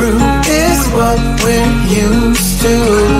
Brew is what we're used to.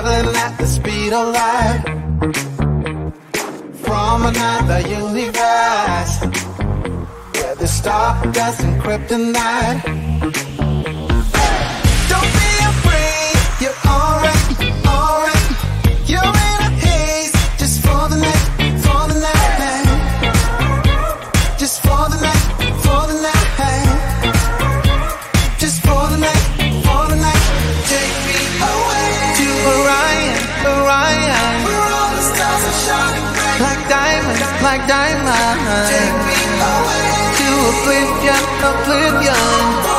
traveling at the speed of light from another universe, where the star doesn't kryptonite. like diamonds. Take me away to oblivion, oblivion.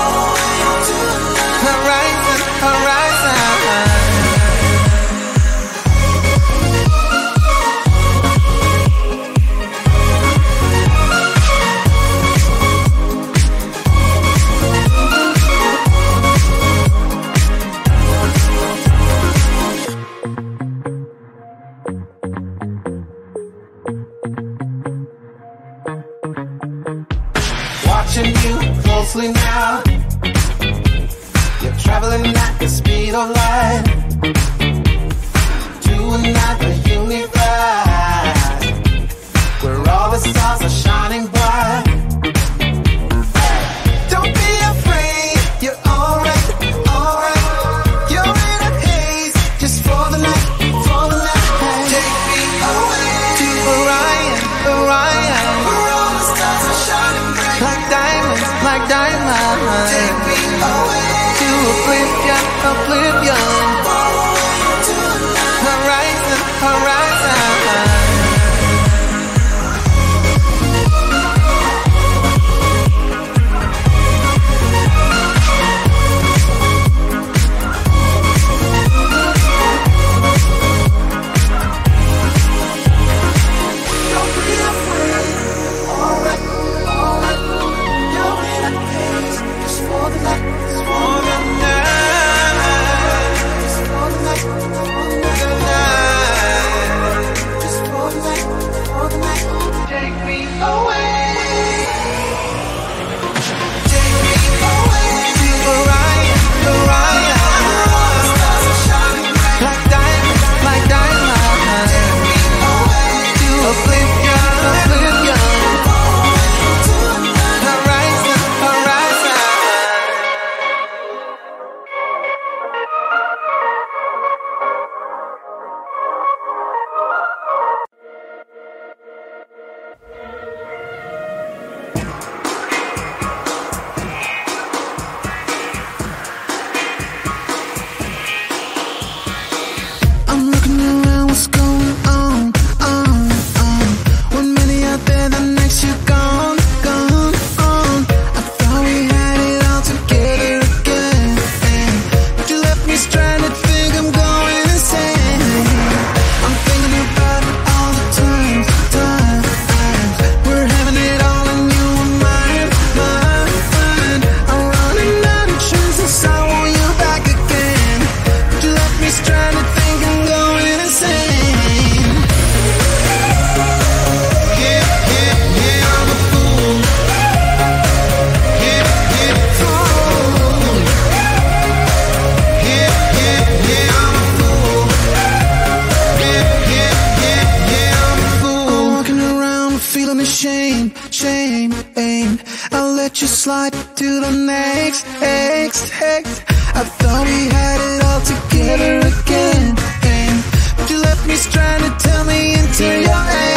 till your end.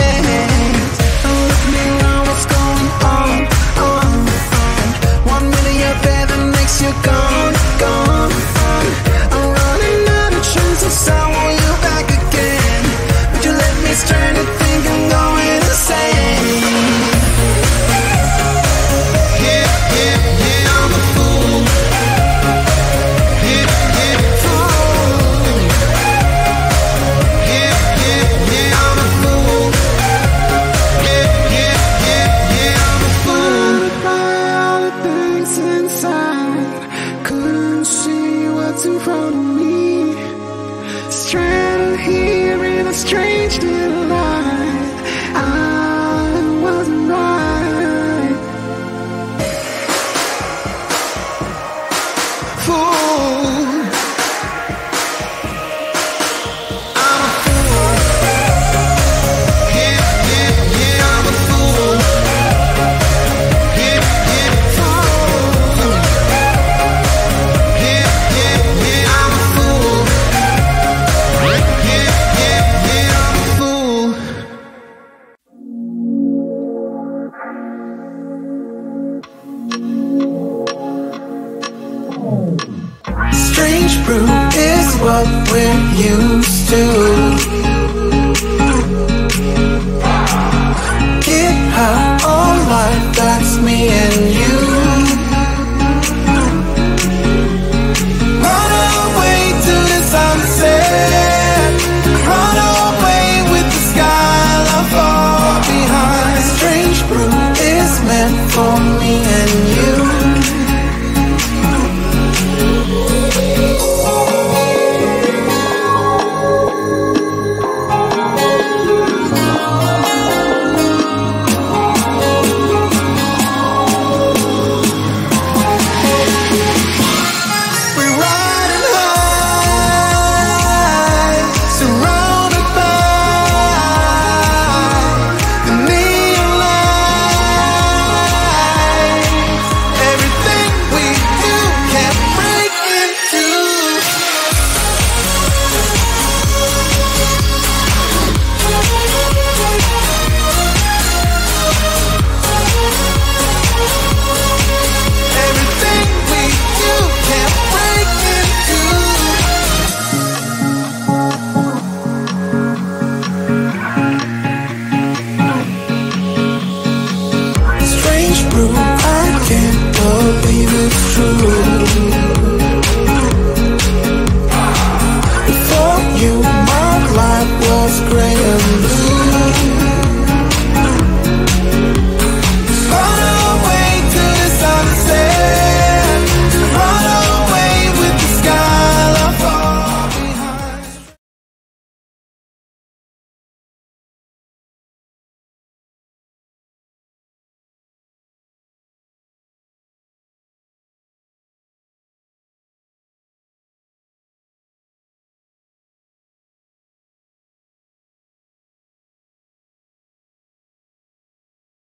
Used to.